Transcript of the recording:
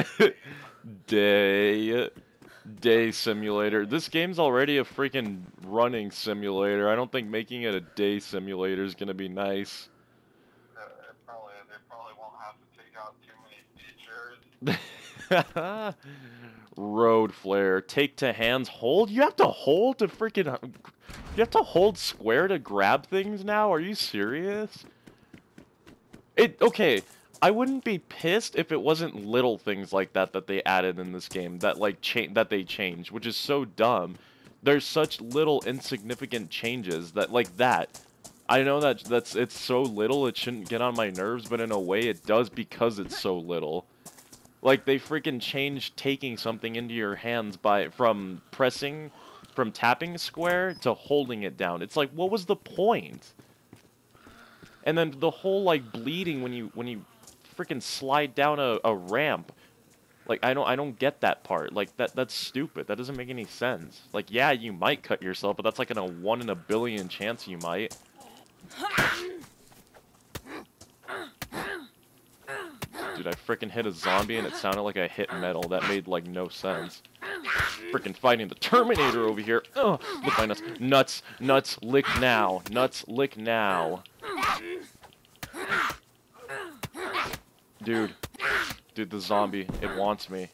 day. Day simulator. This game's already a freaking running simulator. I don't think making it a day simulator is gonna be nice. Uh, it probably, they probably won't have to take out too many features. Road flare. Take to hands. Hold? You have to hold to freaking. You have to hold square to grab things now? Are you serious? It. Okay. I wouldn't be pissed if it wasn't little things like that that they added in this game that like cha- that they changed, which is so dumb. There's such little insignificant changes that like that. I know that that's it's so little it shouldn't get on my nerves, but in a way it does because it's so little. Like they freaking changed taking something into your hands by from pressing from tapping square to holding it down. It's like what was the point? And then the whole like bleeding when you when you freaking slide down a, a ramp. Like I don't I don't get that part. Like that that's stupid. That doesn't make any sense. Like yeah, you might cut yourself, but that's like in a one in a billion chance you might. Dude, I freaking hit a zombie and it sounded like I hit metal. That made like no sense. Freaking fighting the Terminator over here. Oh, lick my nuts. Nuts, nuts, lick now. Nuts, lick now. Dude. Dude, the zombie, it wants me.